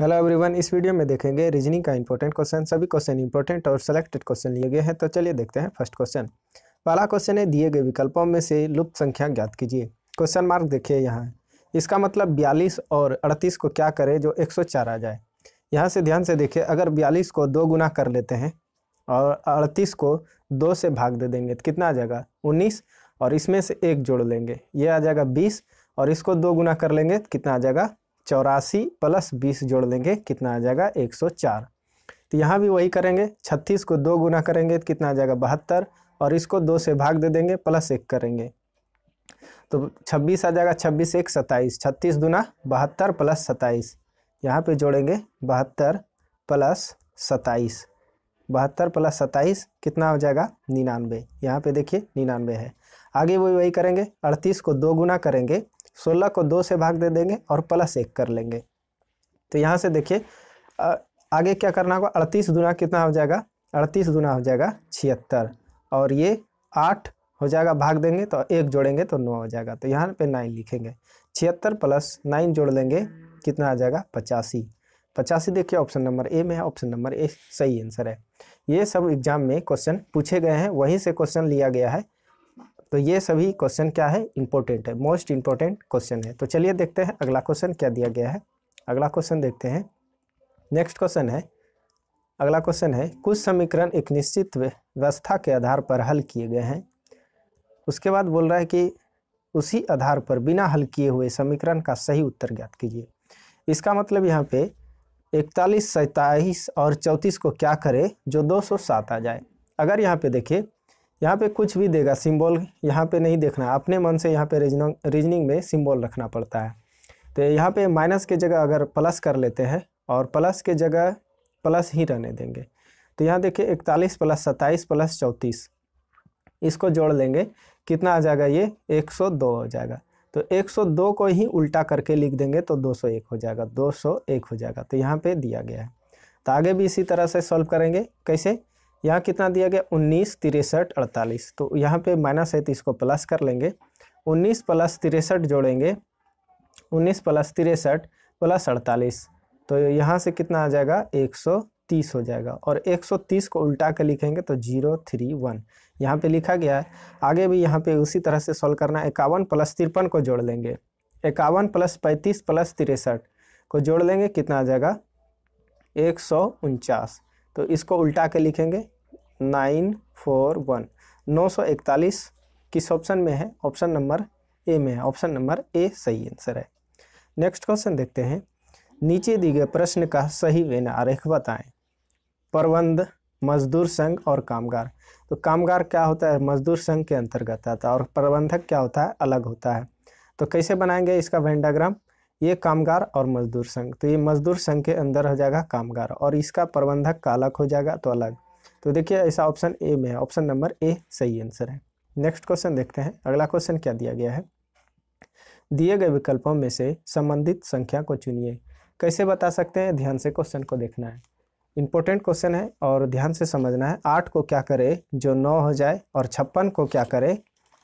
Hello everyone इस video में देखेंगे रीजनिंग का इंपॉर्टेंट क्वेश्चन सभी क्वेश्चन इंपॉर्टेंट और सेलेक्टेड क्वेश्चन लिए गए हैं तो चलिए देखते हैं फ़र्स्ट क्वेश्चन पहला क्वेश्चन है, दिए गए विकल्पों में से लुप्त संख्या ज्ञात कीजिए। क्वेश्चन मार्क देखिए यहाँ। इसका मतलब बयालीस और अड़तीस को क्या करे जो एक सौ चार आ जाए? यहाँ से ध्यान से देखिए, अगर बयालीस को दो गुना कर लेते हैं और अड़तीस को दो से भाग दे देंगे तो कितना आ जाएगा? उन्नीस और इसमें से एक जोड़ लेंगे। ये आ जाएगा बीस और इसको दो गुना कर लेंगे तो कितना आ जाएगा? चौरासी प्लस बीस जोड़ लेंगे, कितना आ जाएगा? एक सौ चार। तो यहाँ भी वही करेंगे, छत्तीस को दो गुना करेंगे तो कितना आ जाएगा? बहत्तर। और इसको दो से भाग दे देंगे, प्लस एक करेंगे। तो छब्बीस आ जाएगा, छब्बीस एक सत्ताईस। छत्तीस दुना बहत्तर प्लस सत्ताईस। यहाँ पे जोड़ेंगे, बहत्तर प्लस सत्ताईस। बहत्तर प्लस सत्ताईस, कितना हो जाएगा? निन्यानवे। यहाँ पे देखिए, निन्यानवे है। आगे वही वही करेंगे, अड़तीस को दो गुना करेंगे सोलह को दो से भाग दे देंगे और प्लस एक कर लेंगे। तो यहाँ से देखिए आगे क्या करना होगा? अड़तीस दुना कितना हो जाएगा? अड़तीस दुना हो जाएगा छिहत्तर। और ये आठ हो जाएगा भाग देंगे तो एक जोड़ेंगे तो नौ हो जाएगा। तो यहाँ पे नाइन लिखेंगे। छिहत्तर प्लस नाइन जोड़ लेंगे कितना आ जाएगा? पचासी। पचासी देखिए ऑप्शन नंबर ए में है, ऑप्शन नंबर ए सही आंसर है। ये सब एग्ज़ाम में क्वेश्चन पूछे गए हैं, वहीं से क्वेश्चन लिया गया है। तो ये सभी क्वेश्चन क्या है? इंपॉर्टेंट है। मोस्ट इंपॉर्टेंट क्वेश्चन है। तो चलिए देखते हैं अगला क्वेश्चन क्या दिया गया है। अगला क्वेश्चन देखते हैं। नेक्स्ट क्वेश्चन है। अगला क्वेश्चन है, कुछ समीकरण एक निश्चित व्यवस्था के आधार पर हल किए गए हैं। उसके बाद बोल रहा है कि उसी आधार पर बिना हल किए हुए समीकरण का सही उत्तर ज्ञात कीजिए। इसका मतलब यहाँ पे इकतालीस, सैतालीस और चौंतीस को क्या करे? जो 207 आ जाए। अगर यहाँ पे देखिए यहाँ पे कुछ भी देगा सिंबल यहाँ पे नहीं देखना, अपने मन से यहाँ पे रीजनिंग रीजनिंग में सिंबल रखना पड़ता है। तो यहाँ पे माइनस के जगह अगर प्लस कर लेते हैं और प्लस के जगह प्लस ही रहने देंगे। तो यहाँ देखिए इकतालीस प्लस सत्ताईस प्लस चौंतीस, इसको जोड़ लेंगे, कितना आ जाएगा ये? 102 हो जाएगा। तो 102 को ही उल्टा करके लिख देंगे तो 201 हो जाएगा 201 हो जाएगा। तो यहाँ पे दिया गया है। तो आगे भी इसी तरह से सॉल्व करेंगे, कैसे? यहाँ कितना दिया गया? उन्नीस, तिरसठ, अड़तालीस। तो यहाँ पे माइनस है तो इसको प्लस कर लेंगे। उन्नीस प्लस तिरसठ जोड़ेंगे। उन्नीस प्लस तिरसठ प्लस अड़तालीस। तो यहाँ से कितना आ जाएगा? एक सौ तीस हो जाएगा। और एक सौ तीस को उल्टा कर लिखेंगे तो ज़ीरो थ्री वन। यहाँ पे लिखा गया है। आगे भी यहाँ पे उसी तरह से सॉल्व करना है। इक्यावन प्लस तिरपन को जोड़ लेंगे। इक्यावन प्लस पैंतीस प्लस तिरसठ को जोड़ लेंगे। कितना आ जाएगा? एक सौ उनचास। तो इसको उल्टा के लिखेंगे नाइन फोर वन। नौ सौ इकतालीस किस ऑप्शन में है? ऑप्शन नंबर ए में है। ऑप्शन नंबर ए सही आंसर है। नेक्स्ट क्वेश्चन देखते हैं। नीचे दिए गए प्रश्न का सही वेन आरेख बताएँ। प्रबंध, मजदूर संघ और कामगार। तो कामगार क्या होता है? मजदूर संघ के अंतर्गत आता है और प्रबंधक क्या होता है? अलग होता है। तो कैसे बनाएँगे इसका वेंडाग्राम ये कामगार और मजदूर संघ। तो ये मजदूर संघ के अंदर हो जाएगा कामगार और इसका प्रबंधक का अलग हो जाएगा तो अलग। तो देखिए ऐसा ऑप्शन ए में है। ऑप्शन नंबर ए सही आंसर है। नेक्स्ट क्वेश्चन देखते हैं। अगला क्वेश्चन क्या दिया गया है? दिए गए विकल्पों में से संबंधित संख्या को चुनिए। कैसे बता सकते हैं? ध्यान से क्वेश्चन को देखना है। इंपॉर्टेंट क्वेश्चन है और ध्यान से समझना है। आठ को क्या करे जो नौ हो जाए और छप्पन को क्या करे?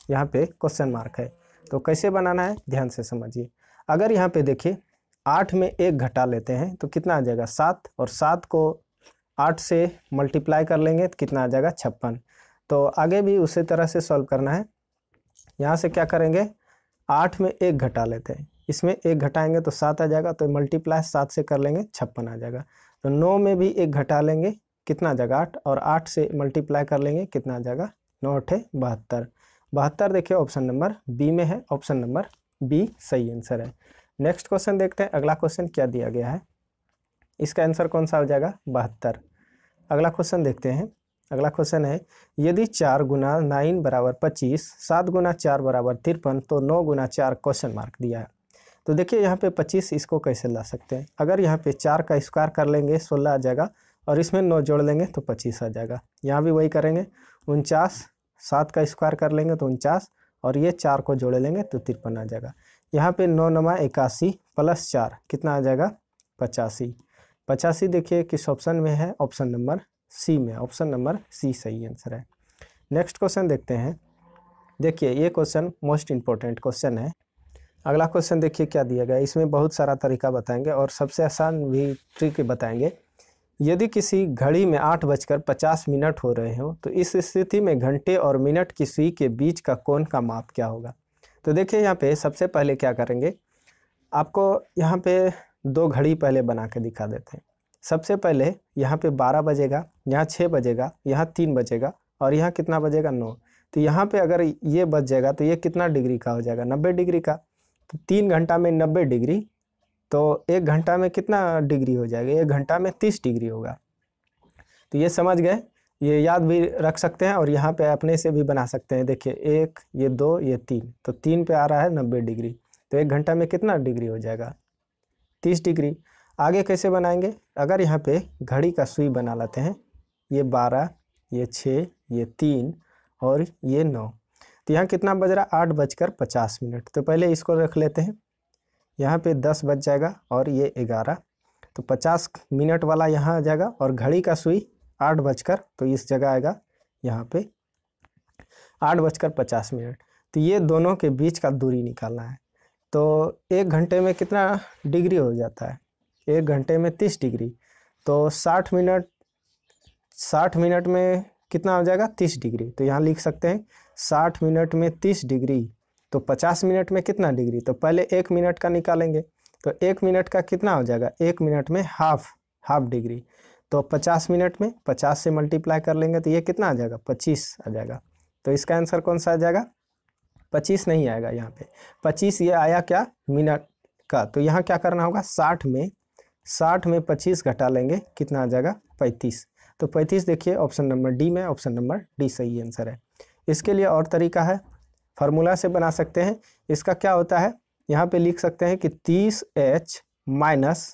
यहाँ पे क्वेश्चन मार्क है। तो कैसे बनाना है? ध्यान से समझिए। अगर यहाँ पे देखिए, आठ में एक घटा लेते हैं तो कितना आ जाएगा? सात, और सात को आठ से मल्टीप्लाई कर लेंगे तो कितना आ जाएगा? छप्पन। तो आगे भी उसी तरह से सॉल्व करना है। यहाँ से क्या करेंगे? आठ में एक घटा लेते हैं। इसमें एक घटाएँगे तो सात आ जाएगा तो मल्टीप्लाई सात से कर लेंगे, छप्पन आ जाएगा। तो नौ में भी एक घटा लेंगे, कितना आ जाएगा? आठ, और आठ से मल्टीप्लाई कर लेंगे, कितना आ जाएगा? नौ अठे बहत्तर। बहत्तर देखिए, ऑप्शन नंबर बी में है, ऑप्शन नंबर बी सही आंसर है। नेक्स्ट क्वेश्चन देखते हैं, अगला क्वेश्चन क्या दिया गया है? इसका आंसर कौन सा हो जाएगा? बहत्तर। अगला क्वेश्चन देखते हैं, अगला क्वेश्चन है, यदि चार गुना नाइन बराबर पच्चीस, सात गुना चार बराबर तिरपन तो नौ गुना चार क्वेश्चन मार्क दिया है। तो देखिए, यहाँ पे पच्चीस इसको कैसे ला सकते हैं? अगर यहाँ पे चार का स्क्वायर कर लेंगे, सोलह आ जाएगा, और इसमें नौ जोड़ लेंगे तो पच्चीस आ जाएगा। यहाँ भी वही करेंगे, उनचास, सात का स्क्वायर कर लेंगे तो उनचास और ये चार को जोड़ लेंगे तो तिरपन आ जाएगा। यहाँ पे नौ नमा इक्यासी प्लस चार, कितना आ जाएगा? पचासी। पचासी देखिए किस ऑप्शन में है? ऑप्शन नंबर सी में ऑप्शन नंबर सी सही आंसर है। नेक्स्ट क्वेश्चन देखते हैं। देखिए, ये क्वेश्चन मोस्ट इम्पोर्टेंट क्वेश्चन है। अगला क्वेश्चन देखिए क्या दिया गया इसमें बहुत सारा तरीका बताएँगे और सबसे आसान भी ट्रिक बताएँगे। यदि किसी घड़ी में आठ बजकर पचास मिनट हो रहे हो तो इस स्थिति में घंटे और मिनट की सुई के बीच का कोण का माप क्या होगा? तो देखिए यहाँ पे सबसे पहले क्या करेंगे? आपको यहाँ पे दो घड़ी पहले बना के दिखा देते हैं। सबसे पहले यहाँ पे बारह बजेगा, यहाँ छः बजेगा, यहाँ तीन बजेगा और यहाँ कितना बजेगा? नौ। तो यहाँ पे अगर ये बच जाएगा तो ये कितना डिग्री का हो जाएगा? नब्बे डिग्री का। तो तीन घंटा में नब्बे डिग्री तो एक घंटा में कितना डिग्री हो जाएगा? एक घंटा में तीस डिग्री होगा। तो ये समझ गए? ये याद भी रख सकते हैं और यहाँ पे अपने से भी बना सकते हैं। देखिए, एक, ये दो, ये तीन। तो तीन पे आ रहा है नब्बे डिग्री। तो एक घंटा में कितना डिग्री हो जाएगा? तीस डिग्री। आगे कैसे बनाएँगे? अगर यहाँ पे घड़ी का सुई बना लेते हैं, ये बारह, ये छः, ये तीन और ये नौ। तो यहाँ कितना बज रहा? आठ बजकर पचास मिनट। तो पहले इसको रख लेते हैं। यहाँ पे दस बज जाएगा और ये ग्यारह। तो पचास मिनट वाला यहाँ आ जाएगा और घड़ी का सुई आठ बजकर तो इस जगह आएगा यहाँ पे आठ बजकर पचास मिनट। तो ये दोनों के बीच का दूरी निकालना है। तो एक घंटे में कितना डिग्री हो जाता है? एक घंटे में तीस डिग्री। तो साठ मिनट साठ मिनट में कितना हो जाएगा? तीस डिग्री। तो यहाँ लिख सकते हैं, साठ मिनट में तीस डिग्री। तो पचास मिनट में कितना डिग्री? तो पहले एक मिनट का निकालेंगे तो एक मिनट का कितना हो जाएगा? एक मिनट में हाफ़ हाफ़ डिग्री। तो पचास मिनट में पचास से मल्टीप्लाई कर लेंगे तो ये कितना आ जाएगा? पच्चीस आ जाएगा। तो इसका आंसर कौन सा आ जाएगा? पच्चीस नहीं आएगा यहाँ पे। पच्चीस ये आया क्या? मिनट का। तो यहाँ क्या करना होगा? साठ में साठ में पच्चीस घटा लेंगे, कितना आ जाएगा? पैंतीस। तो पैंतीस देखिए, ऑप्शन नंबर डी में, ऑप्शन नंबर डी सही आंसर है। इसके लिए और तरीका है। फार्मूला से बना सकते हैं। इसका क्या होता है? यहाँ पे लिख सकते हैं कि तीस एच माइनस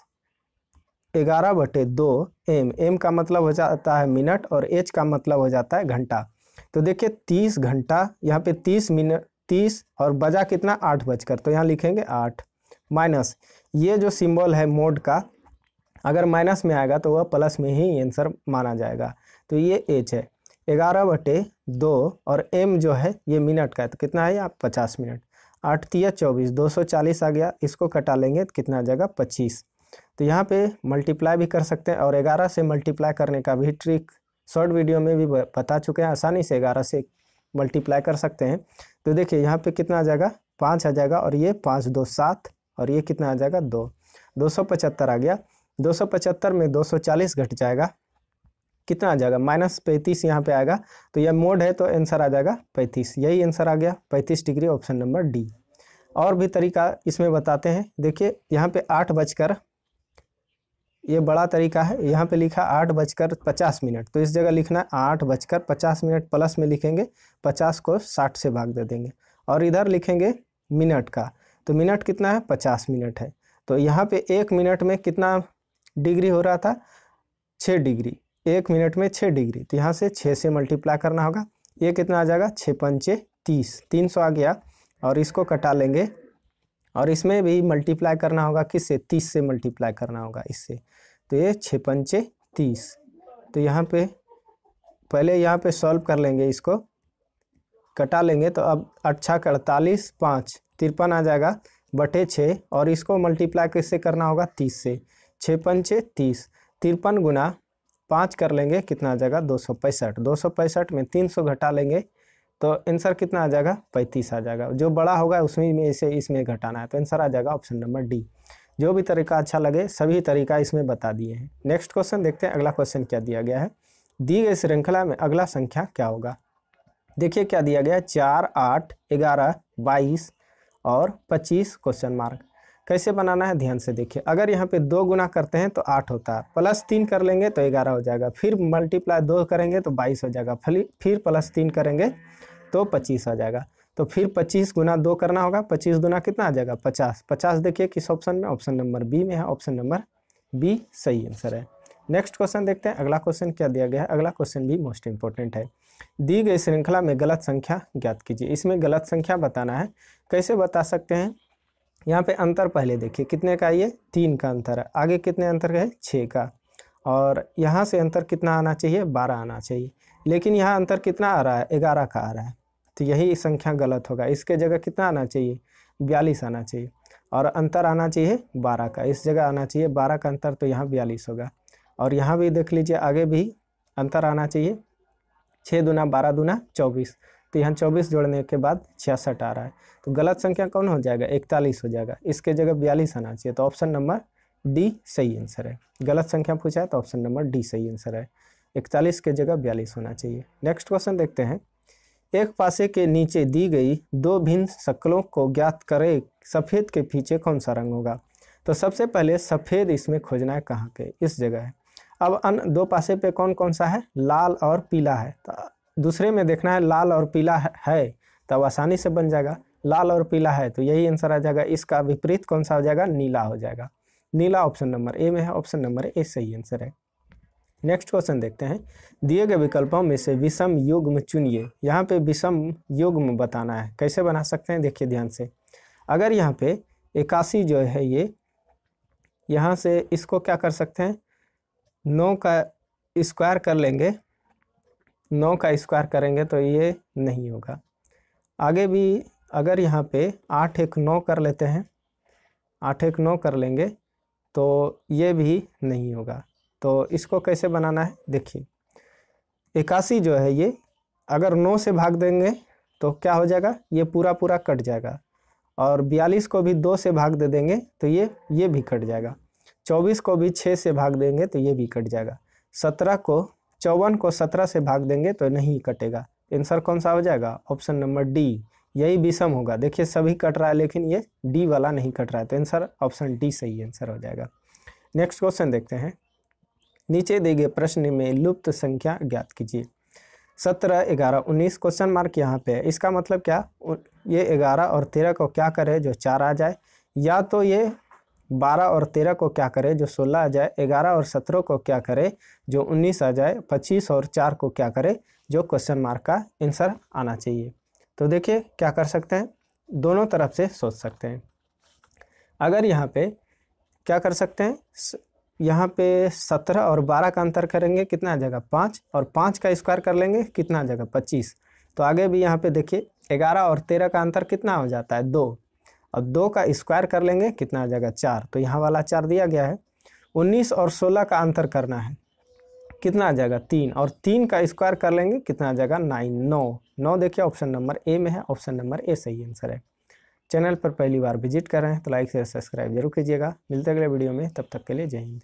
ग्यारह बटे दो एम। एम का मतलब हो जाता है मिनट और एच का मतलब हो जाता है घंटा। तो देखिए, तीस घंटा, यहाँ पे तीस मिनट, तीस और बजा कितना? आठ बजकर। तो यहाँ लिखेंगे आठ माइनस। ये जो सिंबल है मोड का, अगर माइनस में आएगा तो वह प्लस में ही आंसर माना जाएगा। तो ये एच है। ग्यारह बटे दो और एम जो है, ये मिनट का है तो कितना है आप पचास मिनट। आठ तिया चौबीस, दो सौ चालीस आ गया, इसको कटा लेंगे तो कितना आ जाएगा? पच्चीस। तो यहाँ पे मल्टीप्लाई भी कर सकते हैं, और ग्यारह से मल्टीप्लाई करने का भी ट्रिक शॉर्ट वीडियो में भी बता चुके हैं, आसानी से ग्यारह से मल्टीप्लाई कर सकते हैं। तो देखिए, यहाँ पे कितना आ जाएगा? पाँच आ जाएगा, और ये पाँच, दो, सात, और ये कितना आ जाएगा? दो। दो सौ पचहत्तर आ गया। दो सौ पचहत्तर में दो सौ चालीस घट जाएगा कितना आ जाएगा? माइनस पैंतीस यहाँ पे आएगा तो यह मोड है तो आंसर आ जाएगा पैंतीस। यही आंसर आ गया पैंतीस डिग्री ऑप्शन नंबर डी। और भी तरीका इसमें बताते हैं। देखिए, यहाँ पे आठ बजकर, ये बड़ा तरीका है, यहाँ पे लिखा आठ बजकर पचास मिनट तो इस जगह लिखना है आठ बजकर पचास मिनट प्लस में लिखेंगे, पचास को साठ से भाग दे देंगे। और इधर लिखेंगे मिनट का तो मिनट कितना है? पचास मिनट है। तो यहाँ पे एक मिनट में कितना डिग्री हो रहा था? छः डिग्री। एक मिनट में छः डिग्री। तो यहाँ से छः से मल्टीप्लाई करना होगा। ये कितना आ जाएगा? छः पंचे तीस। तीन सौ आ गया। और इसको कटा लेंगे। और इसमें भी मल्टीप्लाई करना होगा किससे? तीस से मल्टीप्लाई करना होगा इससे। तो ये छः पंचे तीस। तो यहाँ पे पहले यहाँ पे सॉल्व कर लेंगे इसको। कटा लेंगे तो अब अच्छा अड़तालीस, पाँच। तिरपन आ जाएगा। बटे छः और इसको मल्टीप्लाई किससे करना होगा? तीस से। छः पंचे तीस। तिरपन गुना पाँच कर लेंगे, कितना आ जाएगा? दो सौ पैंसठ। दो सौ पैंसठ में तीन सौ घटा लेंगे तो आंसर कितना आ जाएगा? पैंतीस आ जाएगा। जो बड़ा होगा, उसमें में इसे, इसमें घटाना है तो आंसर आ जाएगा ऑप्शन नंबर डी। जो भी तरीका अच्छा लगे, सभी तरीका इसमें बता दिए हैं। नेक्स्ट क्वेश्चन देखते हैं, अगला क्वेश्चन क्या दिया गया है? दी गई श्रृंखला में अगला संख्या क्या होगा? देखिए क्या दिया गया है, चार, आठ, ग्यारह, बाईस और पच्चीस क्वेश्चन मार्क। कैसे बनाना है? ध्यान से देखिए। अगर यहाँ पे दो गुना करते हैं तो आठ होता है। प्लस तीन कर लेंगे तो ग्यारह हो जाएगा। फिर मल्टीप्लाई दो करेंगे तो बाईस हो जाएगा। फिर प्लस तीन करेंगे तो पच्चीस आ जाएगा। तो फिर पच्चीस गुना दो करना होगा। पच्चीस गुना कितना आ जाएगा? पचास। पचास देखिए किस ऑप्शन में? ऑप्शन नंबर बी में है। ऑप्शन नंबर बी सही आंसर है। नेक्स्ट क्वेश्चन देखते हैं। अगला क्वेश्चन क्या दिया गया है? अगला क्वेश्चन भी मोस्ट इंपॉर्टेंट है। दी गई श्रृंखला में गलत संख्या ज्ञात कीजिए। इसमें गलत संख्या बताना है। कैसे बता सकते हैं? यहाँ पे अंतर पहले देखिए, कितने का ये? तीन का अंतर है। आगे कितने अंतर का है? छः का। और यहाँ से अंतर कितना आना चाहिए? बारह आना चाहिए। लेकिन यहाँ अंतर कितना आ रहा है? ग्यारह का आ रहा है। तो यही संख्या गलत होगा। इसके जगह कितना आना चाहिए? बयालीस आना चाहिए। और अंतर आना चाहिए बारह का। इस जगह आना चाहिए बारह का अंतर तो यहाँ बयालीस होगा। और यहाँ भी देख लीजिए, आगे भी अंतर आना चाहिए। छः दुना बारह दुना चौबीस। तो यहाँ चौबीस जोड़ने के बाद छियासठ आ रहा है। तो गलत संख्या कौन हो जाएगा? इकतालीस हो जाएगा। इसके जगह बयालीस आना चाहिए तो ऑप्शन नंबर डी सही आंसर है। गलत संख्या पूछा है तो ऑप्शन नंबर डी सही आंसर है। इकतालीस के जगह बयालीस होना चाहिए। नेक्स्ट क्वेश्चन देखते हैं। एक पासे के नीचे दी गई दो भिन्न शक्लों को ज्ञात करे, सफ़ेद के पीछे कौन सा रंग होगा? तो सबसे पहले सफ़ेद इसमें खोजना है कहाँ के इस जगह है। अब अन दो पासे पे कौन कौन सा है? लाल और पीला है। तो दूसरे में देखना है, लाल और पीला है तब आसानी से बन जाएगा। लाल और पीला है तो यही आंसर आ जाएगा। इसका विपरीत कौन सा हो जाएगा? नीला हो जाएगा। नीला ऑप्शन नंबर ए में है ऑप्शन नंबर ए सही आंसर है। नेक्स्ट क्वेश्चन देखते हैं। दिए गए विकल्पों में से विषम युग्म चुनिए। यहाँ पे विषम युग्म बताना है। कैसे बना सकते हैं? देखिए ध्यान से। अगर यहाँ पे इक्यासी जो है ये, यहाँ से इसको क्या कर सकते हैं? नौ का स्क्वायर कर लेंगे। नौ का स्क्वायर करेंगे तो ये नहीं होगा। आगे भी अगर यहाँ पे आठ एक नौ कर लेते हैं, आठ एक नौ कर लेंगे तो ये भी नहीं होगा। तो इसको कैसे बनाना है? देखिए, इक्यासी जो है ये अगर नौ से भाग देंगे तो क्या हो जाएगा? ये पूरा पूरा कट जाएगा। और बयालीस को भी दो से भाग दे देंगे तो ये ये भी कट जाएगा। चौबीस को भी छः से भाग देंगे तो ये भी कट जाएगा। सत्रह को चौवन को सत्रह से भाग देंगे तो नहीं कटेगा। आंसर कौन सा हो जाएगा? Option number D. यही विषम होगा। देखिए, सभी कट रहा है, लेकिन ये डी वाला नहीं कट रहा है। तो आंसर ऑप्शन डी सही आंसर हो जाएगा। नेक्स्ट क्वेश्चन देखते हैं। नीचे दिए गए प्रश्न में लुप्त संख्या ज्ञात कीजिए। सत्रह, ग्यारह, उन्नीस, क्वेश्चन मार्क यहाँ पे है। इसका मतलब क्या? ये ग्यारह और तेरह को क्या करे? जो चार आ जाए। या तो ये बारह और तेरह को क्या करे? जो सोलह आ जाए, ग्यारह और सत्रह को क्या करे? जो उन्नीस आ जाए, पच्चीस और चार को क्या करे? जो क्वेश्चन मार्क का आंसर आना चाहिए। तो देखिए, क्या कर सकते हैं? दोनों तरफ़ से सोच सकते हैं। अगर यहाँ पे क्या कर सकते हैं? यहाँ पे सत्रह और बारह का अंतर करेंगे, कितना जाएगा? पाँच और पाँच का स्क्वायर कर लेंगे, कितना जाएगा? पच्चीस। तो आगे भी यहाँ पे देखिए, ग्यारह और तेरह का अंतर कितना हो जाता है? दो। और दो का स्क्वायर कर लेंगे, कितना आ जाएगा चार। तो यहाँ वाला चार दिया गया है। उन्नीस और सोलह का अंतर करना है। कितना आ जाएगा तीन। और तीन का स्क्वायर कर लेंगे, कितना आ जाएगा नाइन। नौ। नौ देखिए, ऑप्शन नंबर ए में है, ऑप्शन नंबर ए सही आंसर है। चैनल पर पहली बार विज़िट कर रहे हैं तो लाइक शेयर सब्सक्राइब ज़रूर कीजिएगा। मिलते अगले वीडियो में, तब तक के लिए जय हिंद।